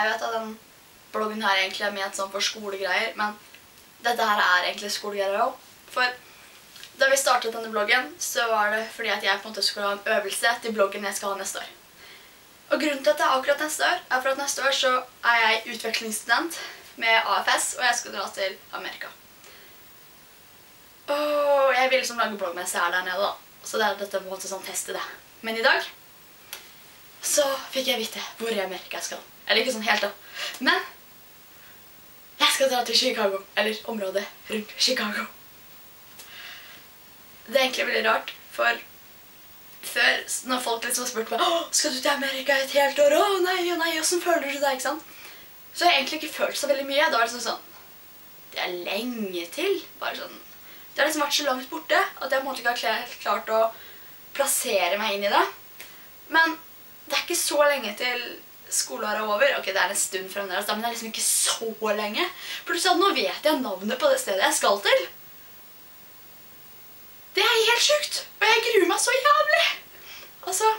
Jeg vet at den bloggen her egentlig er ment sånn for skolegreier, men dette her er egentlig skolegreier òg. For da vi startet denne bloggen, så var det fordi at jeg på en måte skulle ha en øvelse til bloggen jeg skal ha neste år. Og grunnen til at det er akkurat neste år, er for at neste år så er jeg utvekslingsstudent med AFS, og jeg skal dra til Amerika. Og jeg vil liksom lage blogg mens jeg er der nede, da. Så det er dette på en måte sånn test det. Men i dag så fikk jeg vite hvor i Amerika jeg skal. Eller ikke sånn helt, da. Men jeg skal dra til Chicago. Eller området rundt Chicago. Det er egentlig veldig rart, for før, når folk liksom har spurt meg skal du til Amerika et helt år? Å nei, å nei, åssen føler du deg? ikke sant? Så har jeg egentlig ikke følt så veldig mye. Da var det sånn sånn Det er lenge til. Bare sånn Det har liksom vært så langt borte at jeg på en måte ikke har klart å plassere meg inn i det. Men det er ikke så lenge til skoleåret er over. Ok, det er en stund fremdeles, men det er liksom ikke så lenge. Plutselig at nå vet jeg navnet på det stedet jeg skal til. Det er helt sjukt! Og jeg gruer meg så jævlig! Altså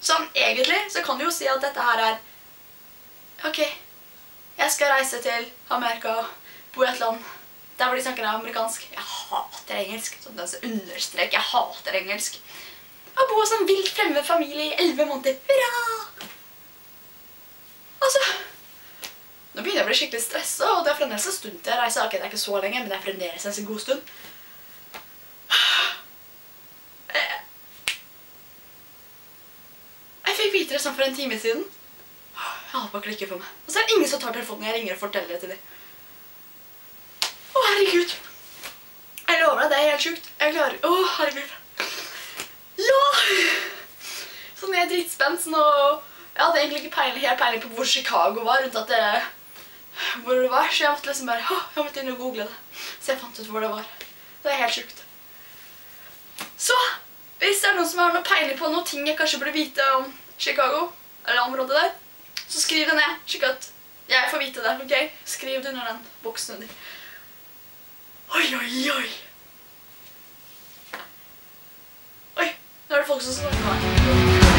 Sånn, egentlig så kan du jo si at dette her er Ok, jeg skal reise til Amerika, bo i et land der hvor de snakker amerikansk. Jeg hater engelsk. Sånn altså understrek, jeg hater engelsk. Og bo hos en vilt fremmed familie i elleve måneder. Hurra! Altså Nå begynner jeg å bli skikkelig stressa, og det er fremdeles en stund til jeg reiser. Ok, det er ikke så lenge, men det er fremdeles en god stund. Jeg fikk vite det sånn for en time siden. Jeg holdt på å klikke for meg. Og så er det ingen som tar telefonen når jeg ringer og forteller det til dem. Å, herregud. Jeg lover deg, det er helt sjukt. Jeg klarer Å, herregud. Ja! Sånn, jeg er dritspent. Sånn, og Jeg hadde egentlig ikke peiling, helt peiling på hvor Chicago var. rundt at det, hvor det var, Så jeg måtte liksom bare å, jeg måtte inn og google det. Så jeg fant ut hvor det var. Det er helt sjukt. Så hvis det er noen som har noe peiling på noen ting jeg kanskje burde vite om Chicago, eller området der, så skriv det ned, slik at jeg får vite det. ok? Skriv det under den boksen under. Oi, oi, oi. Oi, nå er det